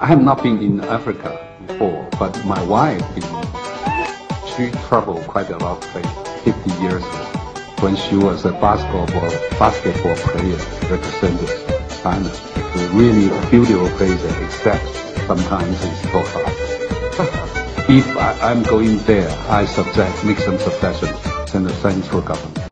I have not been in Africa before, but my wife, she traveled quite a lot, like 50 years ago, when she was a basketball basketball player representing China. It's a really beautiful place, except sometimes it's so hot. if I, am going there, I suggest make some suggestions to the central government.